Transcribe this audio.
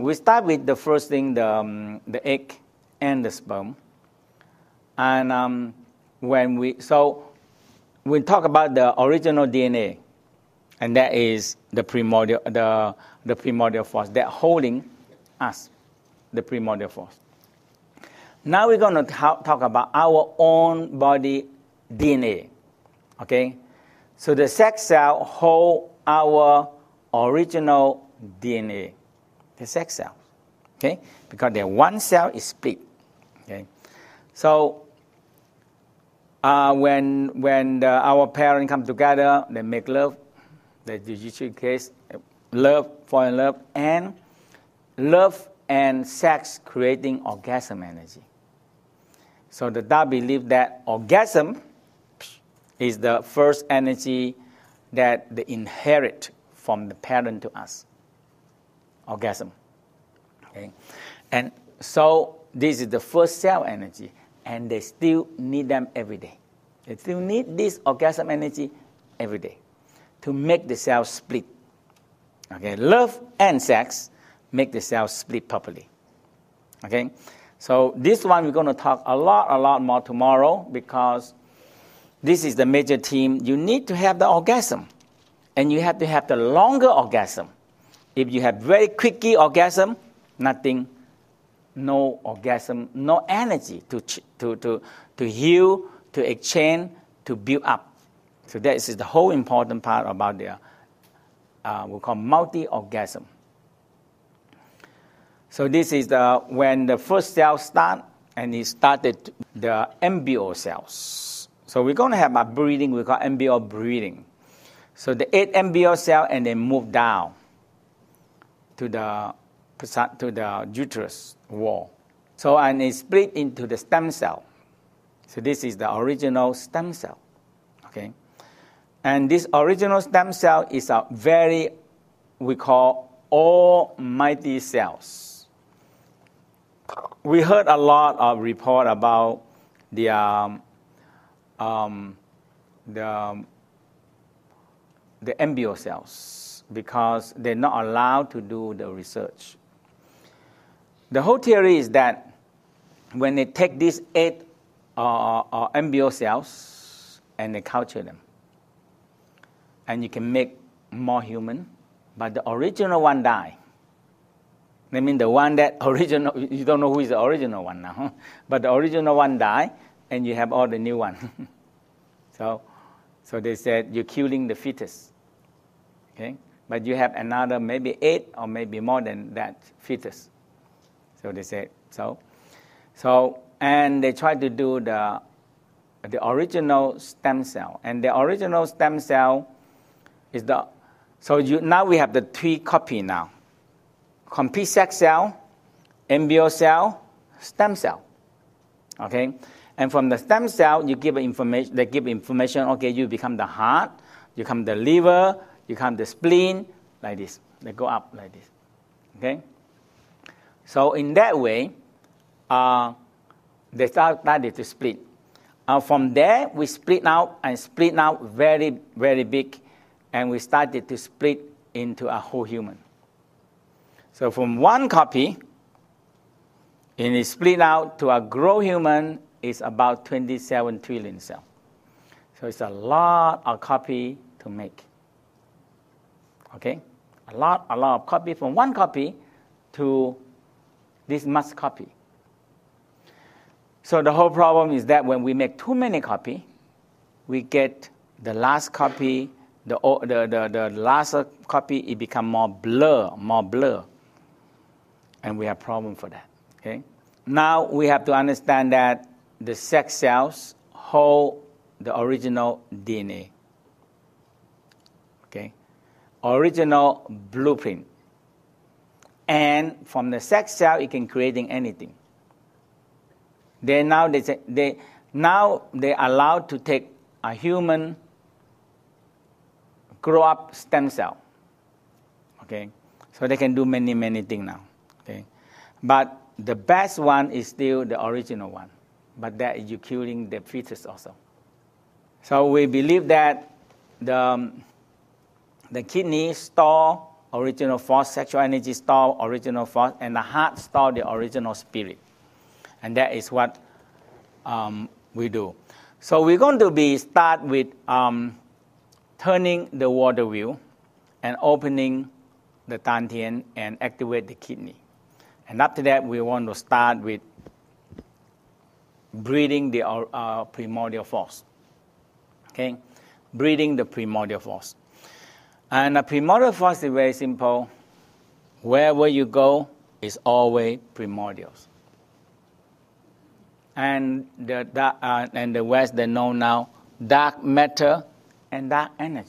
we start with the first thing, the, um, the egg and the sperm. And um, when we, so we talk about the original DNA, and that is the primordial, the, the primordial force that holding us, the primordial force. Now we're going to talk about our own body DNA. Okay? So the sex cell hold our original DNA, the sex cell. Okay? Because the one cell is split. Okay? So uh, when when the, our parents come together, they make love. The usual case, love, fall in love, and love and sex creating orgasm energy. So the Tao believe that orgasm is the first energy that they inherit from the parent to us. Orgasm. Okay? And so this is the first cell energy, and they still need them every day. They still need this orgasm energy every day to make the cell split. Okay, love and sex make the cell split properly. Okay, so this one we're going to talk a lot, a lot more tomorrow because this is the major theme. You need to have the orgasm, and you have to have the longer orgasm. If you have very quickie orgasm, nothing, no orgasm, no energy to, to, to, to heal, to exchange, to build up. So that is the whole important part about the uh, we call multi-orgasm. So this is the, when the first cell start, and it started the embryo cells. So we're going to have a breathing, we call embryo breathing. So the eight embryo cell and then move down to the, to the uterus wall. So and it split into the stem cell. So this is the original stem cell. Okay? And this original stem cell is a very, we call almighty cells we heard a lot of report about the um, um, the the embryo cells because they're not allowed to do the research. The whole theory is that when they take these eight uh, uh, embryo cells and they culture them, and you can make more human, but the original one die. I mean, the one that original, you don't know who is the original one now, huh? but the original one died, and you have all the new one. so, so they said you're killing the fetus. Okay, but you have another maybe eight or maybe more than that fetus. So they said so. So and they tried to do the the original stem cell, and the original stem cell is the so you now we have the three copy now complete sex cell, embryo cell, stem cell. Okay? And from the stem cell, you give information, they give information, okay, you become the heart, you become the liver, you become the spleen, like this. They go up like this. Okay? So in that way, uh, they start, started to split. Uh, from there, we split out and split out very, very big, and we started to split into a whole human. So from one copy, and it split out to a grow human is about 27 trillion cells. So it's a lot of copy to make. Okay? A lot, a lot of copy from one copy to this much copy. So the whole problem is that when we make too many copy, we get the last copy, the, the, the, the last copy, it become more blur, more blur and we have problem for that. Okay. Now we have to understand that the sex cells hold the original DNA. Okay, original blueprint, and from the sex cell it can creating anything. They now they say, they now they allowed to take a human grow up stem cell. Okay, so they can do many many things now. Okay? But the best one is still the original one, but that is you killing the fetus also. So we believe that the, um, the kidney store original force, sexual energy store original force, and the heart store the original spirit. And that is what um, we do. So we're going to be start with um, turning the water wheel and opening the dantian and activate the kidney. And after that, we want to start with breathing the uh, primordial force. Okay, breathing the primordial force. And the primordial force is very simple. Wherever you go, is always primordials. And the, uh, and the West, they know now dark matter and dark energy.